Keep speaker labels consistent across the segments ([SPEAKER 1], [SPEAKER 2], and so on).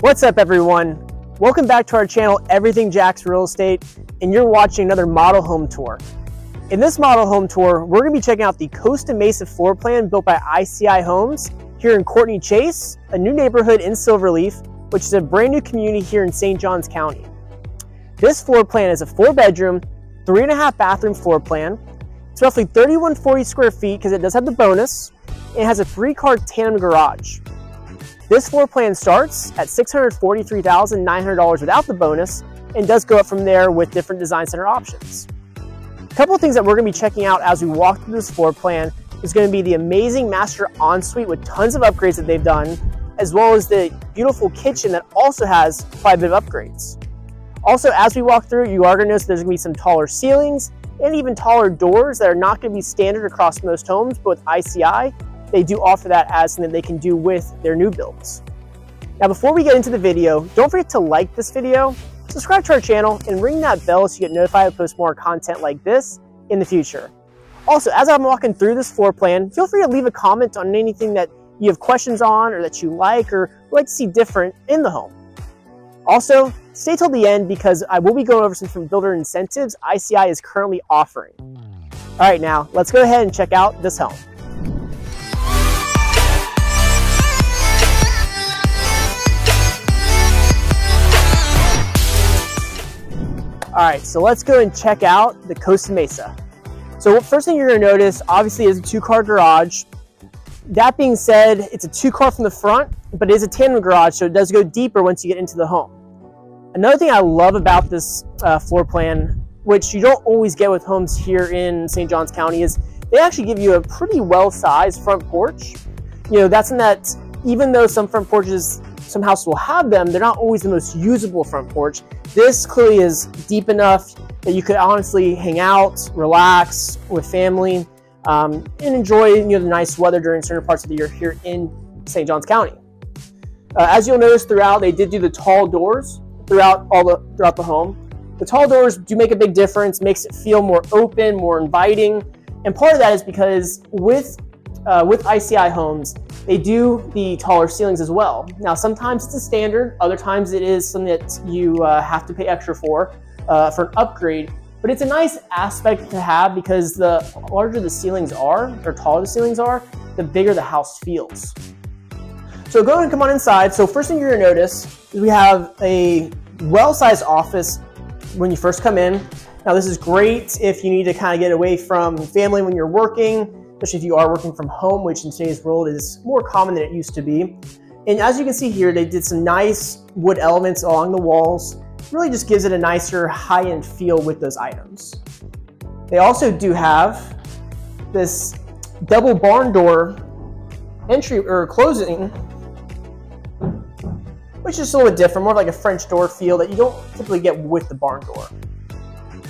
[SPEAKER 1] What's up everyone? Welcome back to our channel, Everything Jax Real Estate, and you're watching another model home tour. In this model home tour, we're gonna be checking out the Costa Mesa floor plan built by ICI Homes here in Courtney Chase, a new neighborhood in Silverleaf, which is a brand new community here in St. Johns County. This floor plan is a four bedroom, three and a half bathroom floor plan. It's roughly 3140 square feet because it does have the bonus. It has a three car tandem garage. This floor plan starts at $643,900 without the bonus and does go up from there with different design center options. A couple of things that we're gonna be checking out as we walk through this floor plan is gonna be the amazing master ensuite with tons of upgrades that they've done, as well as the beautiful kitchen that also has quite a bit of upgrades. Also, as we walk through, you are gonna notice there's gonna be some taller ceilings and even taller doors that are not gonna be standard across most homes, but with ICI, they do offer that as something they can do with their new builds. Now, before we get into the video, don't forget to like this video, subscribe to our channel, and ring that bell so you get notified to post more content like this in the future. Also, as I'm walking through this floor plan, feel free to leave a comment on anything that you have questions on or that you like or would like to see different in the home. Also, stay till the end because I will be going over some builder incentives ICI is currently offering. All right, now let's go ahead and check out this home. All right, so let's go and check out the Costa Mesa. So first thing you're gonna notice, obviously is a two car garage. That being said, it's a two car from the front, but it is a tandem garage, so it does go deeper once you get into the home. Another thing I love about this uh, floor plan, which you don't always get with homes here in St. Johns County, is they actually give you a pretty well-sized front porch. You know, that's in that even though some front porches some houses will have them, they're not always the most usable front porch. This clearly is deep enough that you could honestly hang out, relax with family, um, and enjoy you know, the nice weather during certain parts of the year here in St. Johns County. Uh, as you'll notice throughout, they did do the tall doors throughout all the throughout the home. The tall doors do make a big difference, makes it feel more open, more inviting, and part of that is because with uh, with ICI homes, they do the taller ceilings as well. Now, sometimes it's a standard, other times it is something that you uh, have to pay extra for, uh, for an upgrade. But it's a nice aspect to have because the larger the ceilings are, or taller the ceilings are, the bigger the house feels. So go and come on inside. So first thing you're gonna notice is we have a well-sized office when you first come in. Now this is great if you need to kind of get away from family when you're working, especially if you are working from home, which in today's world is more common than it used to be. And as you can see here, they did some nice wood elements along the walls. Really just gives it a nicer high-end feel with those items. They also do have this double barn door entry or closing, which is a little bit different, more like a French door feel that you don't typically get with the barn door.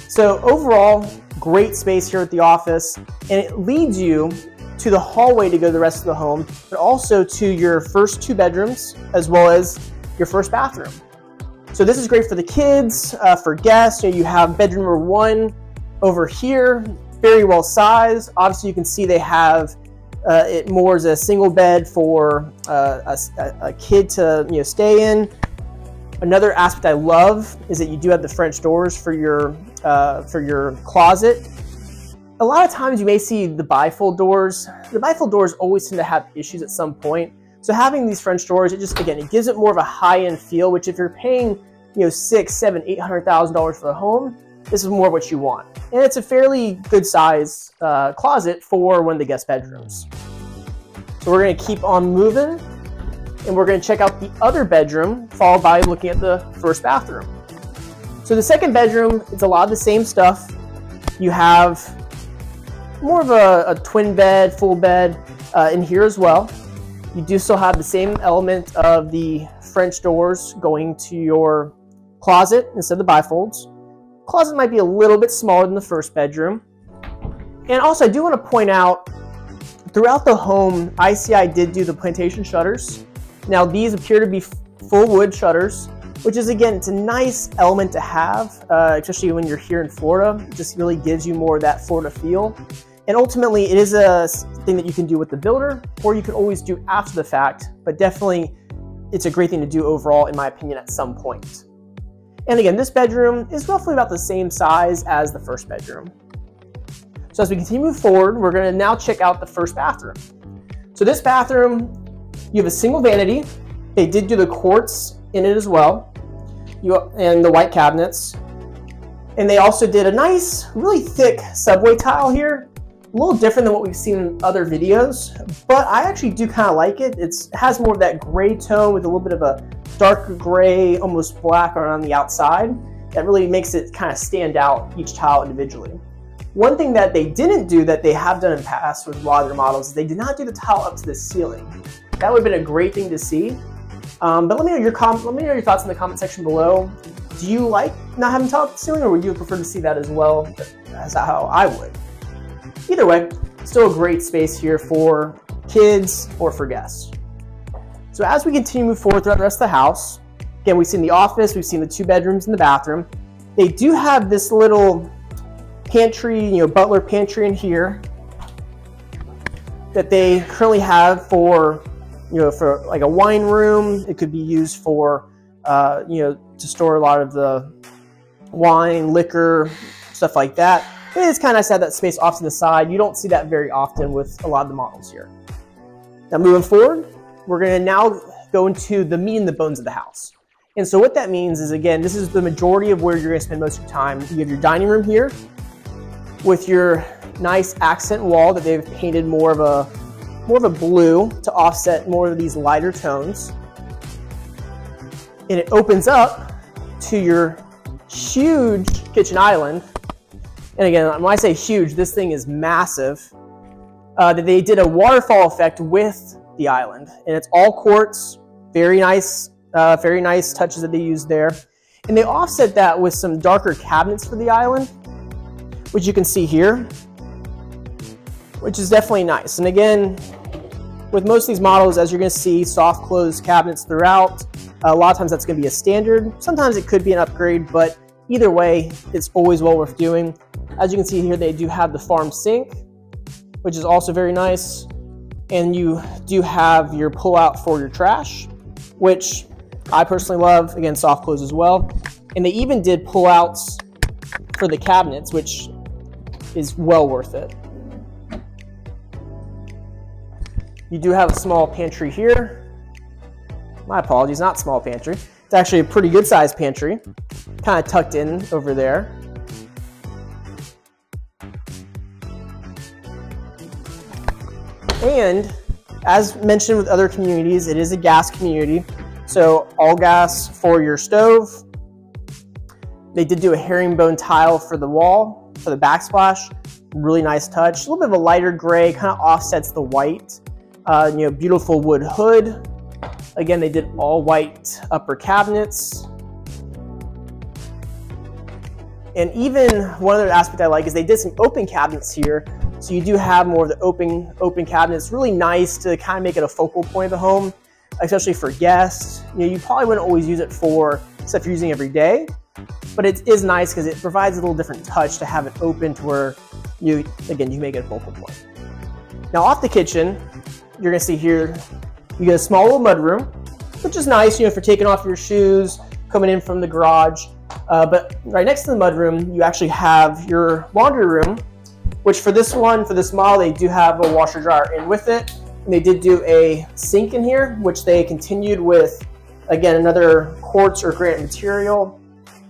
[SPEAKER 1] So overall, great space here at the office, and it leads you to the hallway to go to the rest of the home, but also to your first two bedrooms, as well as your first bathroom. So this is great for the kids, uh, for guests. You, know, you have bedroom number one over here, very well sized. Obviously, you can see they have uh, it more as a single bed for uh, a, a, kid to you know stay in. Another aspect I love is that you do have the French doors for your uh, for your closet. A lot of times you may see the bifold doors. The bifold doors always tend to have issues at some point. So having these French doors, it just again it gives it more of a high-end feel. Which if you're paying you know six, seven, eight hundred thousand dollars for the home, this is more what you want. And it's a fairly good size uh, closet for one of the guest bedrooms. So we're gonna keep on moving and we're going to check out the other bedroom, followed by looking at the first bathroom. So the second bedroom, it's a lot of the same stuff. You have more of a, a twin bed, full bed uh, in here as well. You do still have the same element of the French doors going to your closet instead of the bifolds. Closet might be a little bit smaller than the first bedroom. And also I do want to point out, throughout the home, ICI did do the plantation shutters. Now these appear to be full wood shutters, which is again, it's a nice element to have, uh, especially when you're here in Florida. It just really gives you more of that Florida feel. And ultimately, it is a thing that you can do with the builder, or you can always do after the fact, but definitely it's a great thing to do overall, in my opinion, at some point. And again, this bedroom is roughly about the same size as the first bedroom. So as we continue move forward, we're gonna now check out the first bathroom. So this bathroom, you have a single vanity. They did do the quartz in it as well, you, and the white cabinets. And they also did a nice, really thick subway tile here. A little different than what we've seen in other videos, but I actually do kind of like it. It's, it has more of that gray tone with a little bit of a darker gray, almost black around the outside. That really makes it kind of stand out each tile individually. One thing that they didn't do that they have done in past with a lot of their models is they did not do the tile up to the ceiling. That would have been a great thing to see. Um, but let me know your com let me know your thoughts in the comment section below. Do you like not having the ceiling, or would you prefer to see that as well? As how I would. Either way, still a great space here for kids or for guests. So as we continue to move forward throughout the rest of the house, again, we've seen the office, we've seen the two bedrooms and the bathroom. They do have this little pantry, you know, butler pantry in here that they currently have for, you know, for like a wine room. It could be used for, uh, you know, to store a lot of the wine, liquor, stuff like that. It is kind of nice to have that space off to the side. You don't see that very often with a lot of the models here. Now moving forward, we're going to now go into the meat and the bones of the house. And so what that means is, again, this is the majority of where you're to spend most of your time. You have your dining room here with your nice accent wall that they've painted more of a more of a blue to offset more of these lighter tones. And it opens up to your huge kitchen island. And again, when I say huge, this thing is massive. Uh, that they did a waterfall effect with the island. And it's all quartz, very nice, uh, very nice touches that they used there. And they offset that with some darker cabinets for the island, which you can see here, which is definitely nice. And again, with most of these models, as you're gonna see, soft close cabinets throughout. A lot of times that's gonna be a standard. Sometimes it could be an upgrade, but either way, it's always well worth doing. As you can see here, they do have the farm sink, which is also very nice and you do have your pullout for your trash, which I personally love. Again, soft close as well. And they even did pullouts for the cabinets, which is well worth it. You do have a small pantry here. My apologies, not small pantry. It's actually a pretty good sized pantry, kind of tucked in over there. And as mentioned with other communities, it is a gas community. So all gas for your stove. They did do a herringbone tile for the wall, for the backsplash. Really nice touch. A little bit of a lighter gray, kind of offsets the white. Uh, you know, beautiful wood hood. Again, they did all white upper cabinets. And even one other aspect I like is they did some open cabinets here so you do have more of the open, open cabinets. Really nice to kind of make it a focal point of the home, especially for guests. You know, you probably wouldn't always use it for stuff you're using every day, but it is nice because it provides a little different touch to have it open to where you, again, you make it a focal point. Now off the kitchen, you're gonna see here, you get a small little mudroom, which is nice, you know, for taking off your shoes, coming in from the garage. Uh, but right next to the mudroom, you actually have your laundry room, which for this one, for this model, they do have a washer dryer in with it. And they did do a sink in here, which they continued with, again, another quartz or granite material.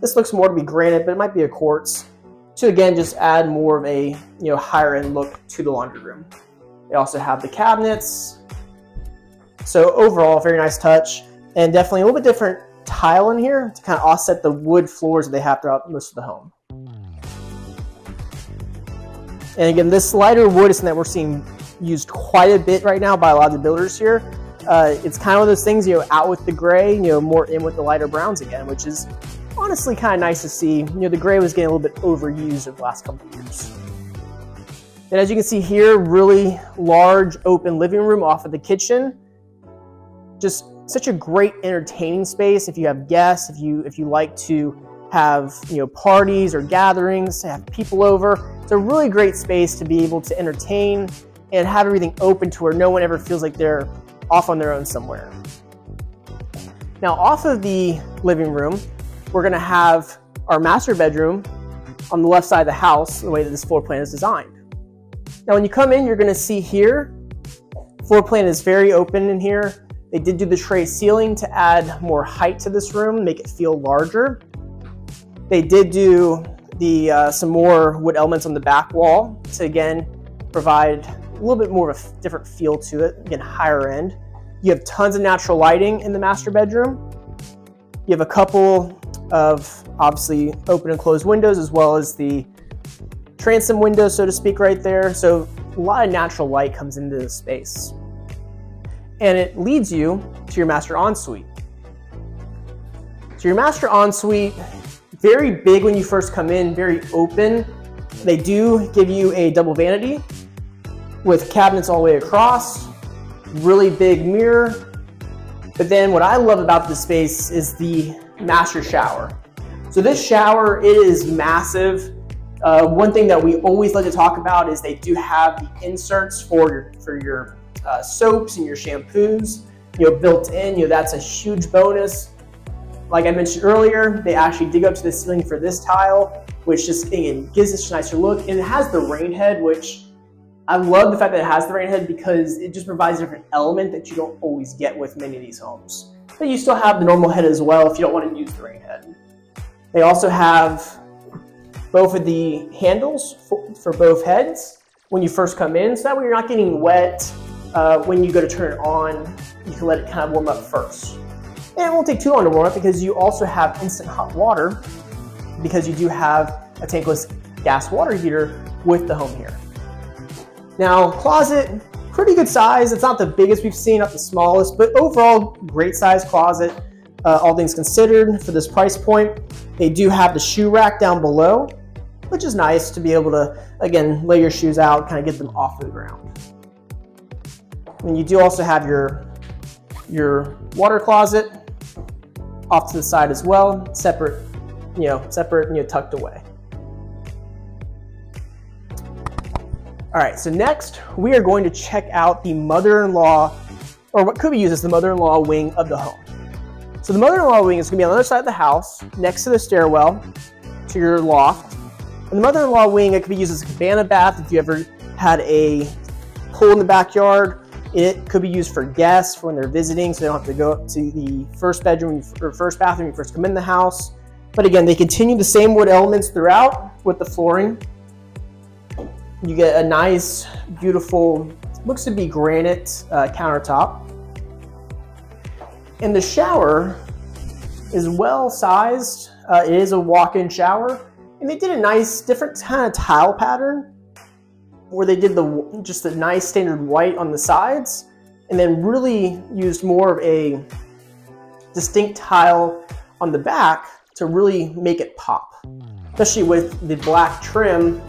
[SPEAKER 1] This looks more to be granite, but it might be a quartz to again just add more of a you know higher end look to the laundry room. They also have the cabinets. So overall, very nice touch and definitely a little bit different tile in here to kind of offset the wood floors that they have throughout most of the home. And again, this lighter wood is something that we're seeing used quite a bit right now by a lot of the builders here. Uh, it's kind of one of those things, you know, out with the gray, you know, more in with the lighter browns again, which is honestly kind of nice to see. You know, the gray was getting a little bit overused over the last couple of years. And as you can see here, really large open living room off of the kitchen. Just such a great entertaining space if you have guests, if you if you like to have you know parties or gatherings, to have people over. It's a really great space to be able to entertain and have everything open to where no one ever feels like they're off on their own somewhere. Now off of the living room, we're gonna have our master bedroom on the left side of the house, the way that this floor plan is designed. Now when you come in, you're gonna see here, floor plan is very open in here. They did do the tray ceiling to add more height to this room, make it feel larger. They did do the uh, some more wood elements on the back wall to again provide a little bit more of a different feel to it, again higher end. You have tons of natural lighting in the master bedroom. You have a couple of obviously open and closed windows as well as the transom window, so to speak, right there. So a lot of natural light comes into the space. And it leads you to your master ensuite. So your master ensuite, very big when you first come in, very open. They do give you a double vanity with cabinets all the way across, really big mirror. But then what I love about this space is the master shower. So this shower, it is massive. Uh, one thing that we always like to talk about is they do have the inserts for your, for your uh, soaps and your shampoos, you know, built in. You know, that's a huge bonus. Like I mentioned earlier, they actually dig up to the ceiling for this tile, which just again gives this a nicer look. And it has the rain head, which I love the fact that it has the rain head because it just provides a different element that you don't always get with many of these homes. But you still have the normal head as well if you don't want to use the rain head. They also have both of the handles for, for both heads when you first come in, so that way you're not getting wet uh, when you go to turn it on. You can let it kind of warm up first. And it won't take too long to warm up because you also have instant hot water because you do have a tankless gas water heater with the home here. Now, closet, pretty good size. It's not the biggest we've seen, not the smallest, but overall, great size closet. Uh, all things considered for this price point. They do have the shoe rack down below, which is nice to be able to, again, lay your shoes out, kind of get them off the ground. And you do also have your, your water closet off to the side as well, separate, you know, separate, and you know, tucked away. All right, so next we are going to check out the mother-in-law, or what could be used as the mother-in-law wing of the home. So the mother-in-law wing is gonna be on the other side of the house, next to the stairwell, to your loft. And the mother-in-law wing, it could be used as a cabana bath if you ever had a pool in the backyard. It could be used for guests for when they're visiting, so they don't have to go up to the first bedroom or first bathroom when you first come in the house. But again, they continue the same wood elements throughout with the flooring. You get a nice, beautiful, looks to be granite uh, countertop. And the shower is well sized. Uh, it is a walk-in shower. And they did a nice, different kind of tile pattern where they did the just a nice standard white on the sides and then really used more of a distinct tile on the back to really make it pop, especially with the black trim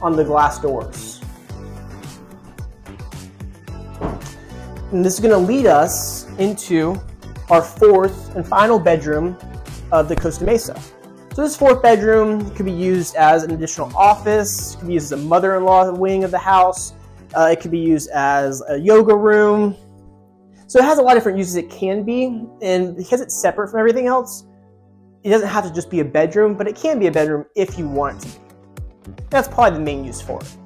[SPEAKER 1] on the glass doors. And this is going to lead us into our fourth and final bedroom of the Costa Mesa. So this fourth bedroom could be used as an additional office, could be used as a mother-in-law wing of the house, uh, it could be used as a yoga room. So it has a lot of different uses it can be, and because it's separate from everything else, it doesn't have to just be a bedroom, but it can be a bedroom if you want to. That's probably the main use for it.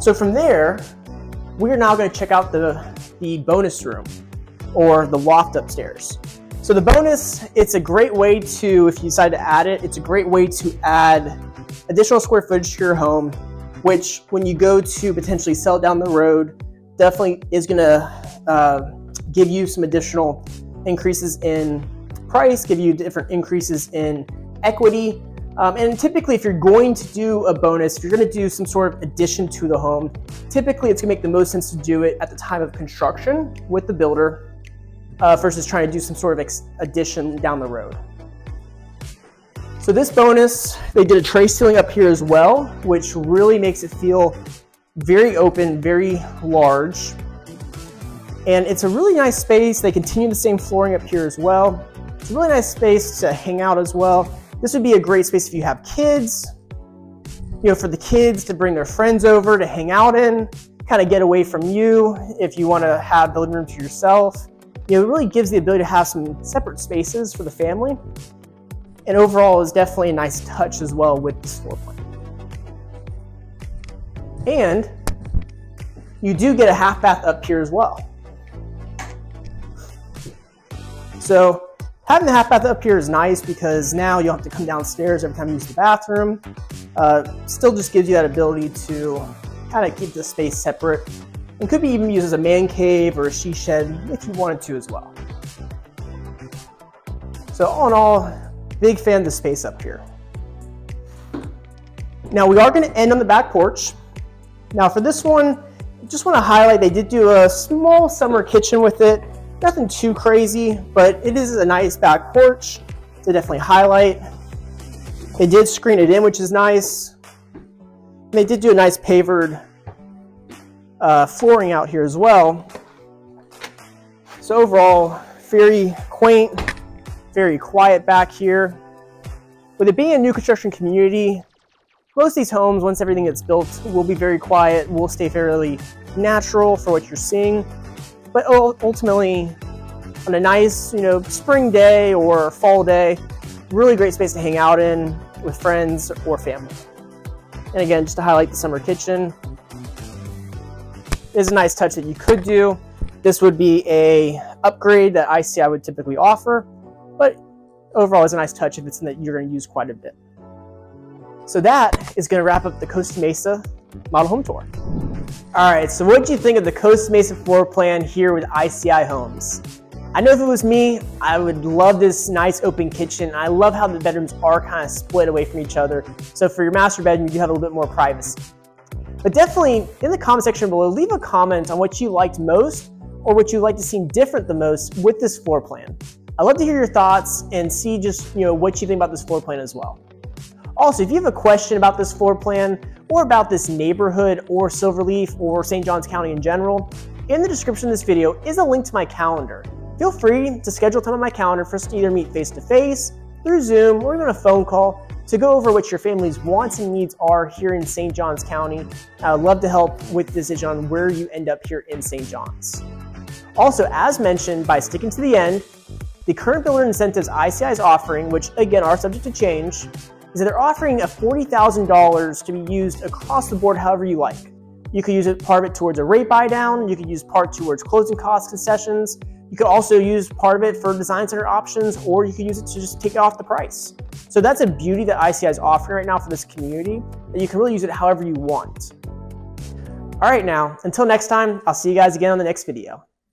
[SPEAKER 1] So from there, we're now going to check out the, the bonus room or the loft upstairs. So the bonus, it's a great way to, if you decide to add it, it's a great way to add additional square footage to your home, which when you go to potentially sell down the road, definitely is going to uh, give you some additional increases in price, give you different increases in equity, um, and typically, if you're going to do a bonus, if you're going to do some sort of addition to the home, typically it's to make the most sense to do it at the time of construction with the builder uh, versus trying to do some sort of addition down the road. So this bonus, they did a tray ceiling up here as well, which really makes it feel very open, very large. And it's a really nice space. They continue the same flooring up here as well. It's a really nice space to hang out as well. This would be a great space if you have kids, you know, for the kids to bring their friends over to hang out in, kind of get away from you if you want to have the living room to yourself. You know, it really gives the ability to have some separate spaces for the family. And overall is definitely a nice touch as well with this floor plan. And you do get a half bath up here as well. So having the half bath up here is nice because now you don't have to come downstairs every time you use the bathroom. Uh, still just gives you that ability to kind of keep the space separate and could be even used as a man cave or a she shed if you wanted to as well. So all in all, big fan of the space up here. Now we are going to end on the back porch. Now for this one, I just want to highlight they did do a small summer kitchen with it. Nothing too crazy, but it is a nice back porch to definitely highlight. They did screen it in, which is nice. They did do a nice pavered uh, flooring out here as well. So overall, very quaint, very quiet back here. With it being a new construction community, most of these homes, once everything gets built, will be very quiet, will stay fairly natural for what you're seeing. But ultimately, on a nice, you know, spring day or fall day, really great space to hang out in with friends or family. And again, just to highlight the summer kitchen, is a nice touch that you could do. This would be a upgrade that ICI would typically offer, but overall is a nice touch if it's something that you're going to use quite a bit. So that is going to wrap up the Costa Mesa model home tour. All right, so what do you think of the Costa Mesa floor plan here with ICI Homes? I know if it was me, I would love this nice open kitchen. I love how the bedrooms are kind of split away from each other. So for your master bedroom, you have a little bit more privacy. But definitely in the comment section below, leave a comment on what you liked most or what you'd like to see different the most with this floor plan. I'd love to hear your thoughts and see just you know what you think about this floor plan as well. Also, if you have a question about this floor plan or about this neighborhood or Silverleaf or St. Johns County in general, in the description of this video is a link to my calendar. Feel free to schedule time on my calendar for us to either meet face to face, through Zoom, or even a phone call to go over what your family's wants and needs are here in St. Johns County. I would love to help with decision on where you end up here in St. Johns. Also, as mentioned, by sticking to the end, the current builder incentives ICI is offering, which again are subject to change, is that they're offering a $40,000 to be used across the board however you like. You could use it part of it towards a rate buy down, you could use part towards closing cost concessions, you could also use part of it for design center options, or you could use it to just take it off the price. So that's a beauty that ICI is offering right now for this community, that you can really use it however you want. All right now, until next time, I'll see you guys again on the next video.